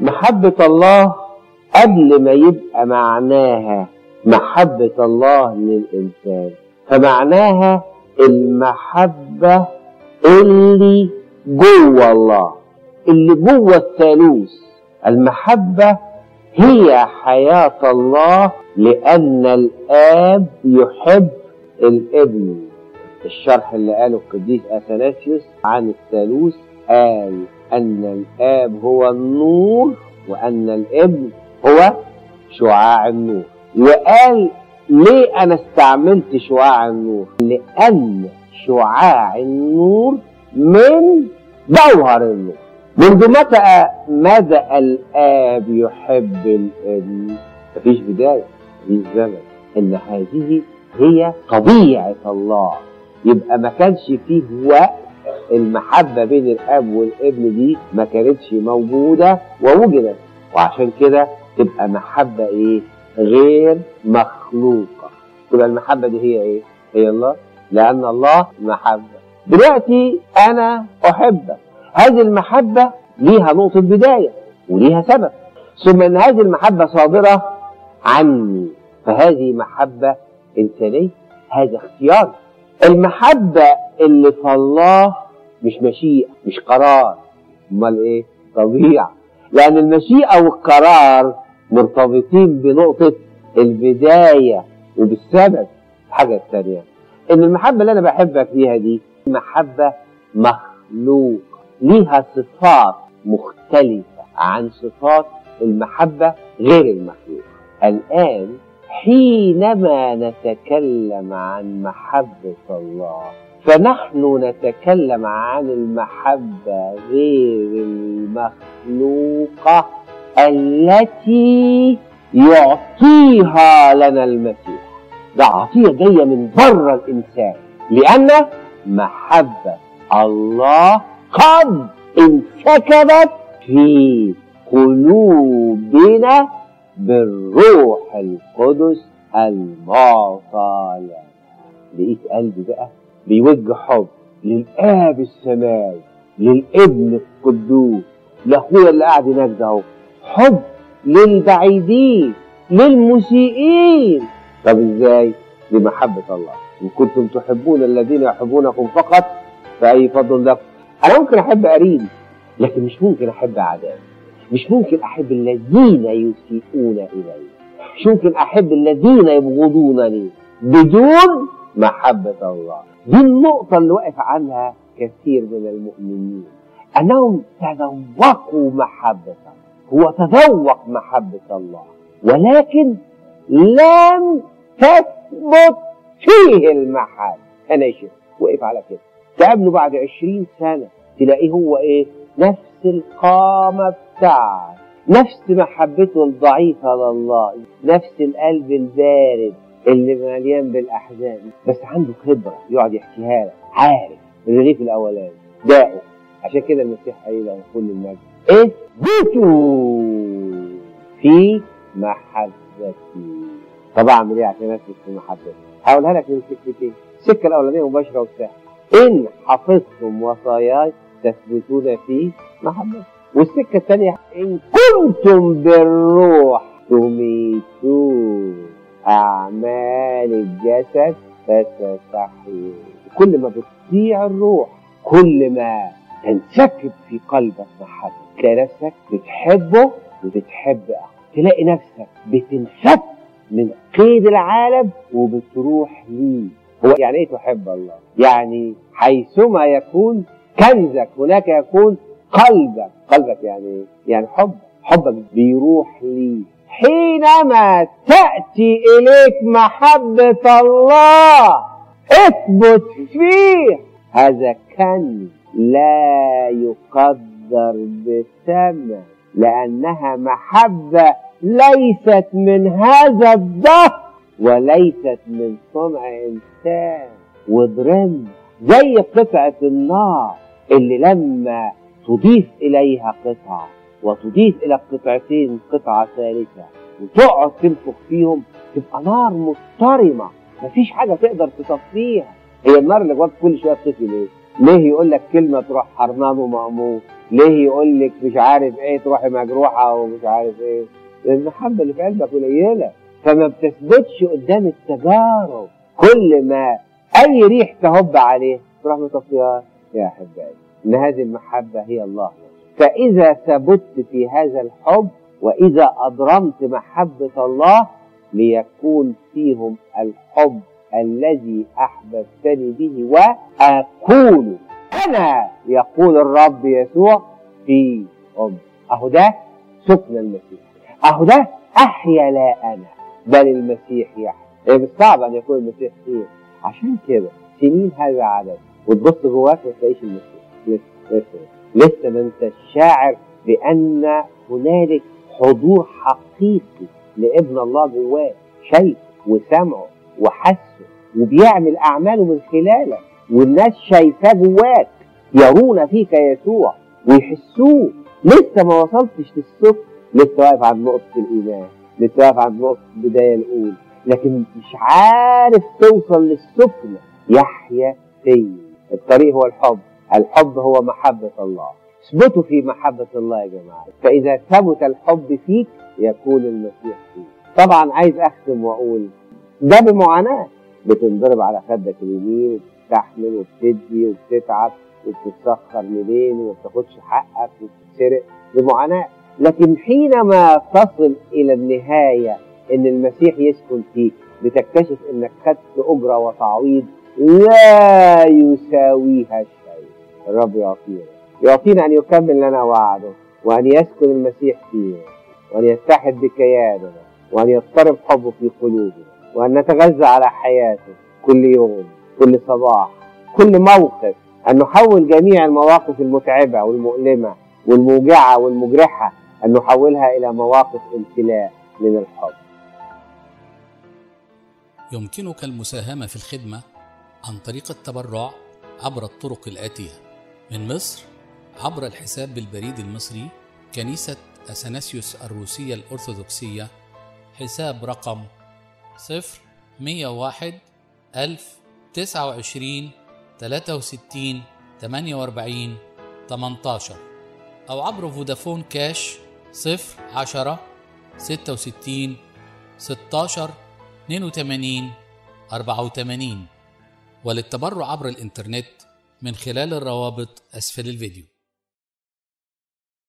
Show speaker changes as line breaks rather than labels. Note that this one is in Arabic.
محبة الله قبل ما يبقى معناها محبة الله للإنسان فمعناها المحبة اللي جوه الله اللي جوه الثالوث. المحبة هي حياة الله لأن الآب يحب الابن. الشرح اللي قاله القديس أثناسيوس عن الثالوث قال أن الآب هو النور وأن الابن هو شعاع النور. وقال ليه أنا استعملت شعاع النور؟ لأن شعاع النور من جوهر النور. منذ متى ماذا الآب يحب الابن؟ مفيش بداية مفيش زمن. إن هذه هي طبيعة الله. يبقى ما كانش فيه وقت المحبة بين الأب والابن دي ما كانتش موجودة ووجدت. وعشان كده تبقى محبة إيه؟ غير مخلوقة. تبقى المحبة دي هي إيه؟ هي الله. لأن الله محبة. دلوقتي أنا أحبك هذه المحبة ليها نقطة بداية وليها سبب. ثم أن هذه المحبة صادرة عني. فهذه محبة إنسانية. هذا اختيار. المحبة اللي في الله مش مشيئة مش قرار. أمال إيه؟ طبيعة لأن المشيئة والقرار مرتبطين بنقطة البداية وبالسبب. الحاجة الثانية إن المحبة اللي أنا بحبك فيها دي محبة مخلوقة. ليها صفات مختلفة عن صفات المحبة غير المخلوق الآن حينما نتكلم عن محبة الله فنحن نتكلم عن المحبة غير المخلوقة التي يعطيها لنا المسيح. ده عطية جاية من بره الإنسان لأن محبة الله قد انسكبت في قلوبنا بالروح القدس المعطى لنا لقيت قلبي بقى بيوجه حب للآب السماوي للابن القدوس لأخويا اللي قاعد هناك ده أهو. حب للبعيدين للمسيئين. طب إزاي؟ دي محبة الله. إن كنتم تحبون الذين يحبونكم فقط فأي فضل لكم. أنا ممكن أحب قريبي لكن مش ممكن أحب أعدائي. مش ممكن أحب الذين يسيئون إلي. مش ممكن أحب الذين يبغضونني بدون محبة الله. دي النقطة اللي واقف عنها كثير من المؤمنين. أنهم تذوقوا محبة هو تذوق محبة الله. ولكن لم تثبت فيه المحبة. شوف وقف على كده. تقابله بعد عشرين سنة تلاقيه هو إيه؟ نفس القامة بتاعه نفس محبته الضعيفة لله. نفس القلب البارد اللي مليان بالأحزان. بس عنده خبرة يقعد يحكيها لك. عارف الرغيف الأولاني. داقه عشان كده المسيح قال له كل المجد اثبتوا في محبتي. طب اعمل إيه؟ عشان أثبت في محبتي؟ هقولها لك من سكتين. السكة الأولانية مباشرة وسهلة. إن حفظتم وصاياي تثبتون في محبتي والسكة الثانية إن كنتم بالروح تميتون. أعمال الجسد فتستحيون كل ما بتطيع الروح كل ما تنسكب في قلبك محبه تلاقي نفسك بتحبه وبتحب تلاقي نفسك بتنفك من قيد العالم وبتروح ليه. هو يعني إيه تحب الله؟ يعني حيثما يكون كنزك. هناك يكون قلبك. قلبك يعني يعني حب. حبك بيروح ليه حينما تأتي إليك محبة الله اثبت فيه. هذا كنز لا يقدر بثمن لأنها محبة ليست من هذا الدهر وليست من صنع إنسان. واضرم زي قطعة النار اللي لما تضيف إليها قطعة وتضيف إلى القطعتين قطعة ثالثة وتقعد تنفخ فيهم تبقى نار محترمة مفيش حاجة تقدر تطفيها. هي النار اللي جواك كل شوية تطفي ليه؟ ليه يقول لك كلمة تروح حرمان ومأمور ليه يقول لك مش عارف إيه تروحي مجروحة ومش عارف إيه؟ لأن المحبه اللي في قلبك قليلة. فما بتثبتش قدام التجارب. كل ما أي ريح تهب عليه تروح مطفيها يا أحبائي إن هذه المحبة هي الله. فإذا ثبت في هذا الحب وإذا أضرمت محبة الله ليكون فيهم الحب الذي أحببتني به وأكون. أنا يقول الرب يسوع فيهم أهو ده سكن المسيح. أهو ده أحيا لا أنا بل المسيح يحيا. هي مش صعب أن يكون المسيح فيه. عشان كده سنين هذا عدد وتبص جواك ما تلاقيش لسه لسه لسه ما انت شاعر بأن هنالك حضور حقيقي لابن الله جواك شايفه وسامعه وحسه وبيعمل أعماله من خلالك والناس شايفاه جواك يرون فيك يسوع ويحسوه. لسه ما وصلتش للسكر لسه واقف عند نقطة الإيمان لسه واقف عند نقطة البداية الأولى. لكن مش عارف توصل للسكنة يحيا فيه الطريق هو الحب. الحب هو محبة الله. اثبتوا في محبة الله يا جماعة. فإذا ثبت الحب فيك يكون المسيح فيك. طبعا عايز أختم وأقول ده بمعاناة. بتنضرب على خدك اليمين وبتستحمل وبتدي وبتتعب وبتتسخر منين وما بتاخدش حقك وبتتسرق. بمعاناة. لكن حينما تصل إلى النهاية إن المسيح يسكن فيك بتكتشف إنك خدت أجرة وتعويض لا يساويها شيء. الرب يعطينا. يعطينا أن يكمل لنا وعده وأن يسكن المسيح فينا وأن يتحد بكياننا وأن يضطرب حبه في قلوبنا وأن نتغذى على حياته كل يوم كل صباح كل موقف. أن نحول جميع المواقف المتعبة والمؤلمة والموجعة والمجرحة أن نحولها إلى مواقف امتلاء من الحب.
يمكنك المساهمة في الخدمة عن طريق التبرع عبر الطرق الآتية. من مصر عبر الحساب بالبريد المصري كنيسة أثناسيوس الروسية الأرثوذكسية حساب رقم صفر مية واحد ألف تسعة وعشرين تلاتة وستين تمانية وأربعين تمنتاشر أو عبر فودافون كاش صفر عشرة ستة وستين ستاشر اتنين وتمانين أربعة وتمانين وللتبرع عبر الإنترنت من خلال الروابط أسفل الفيديو.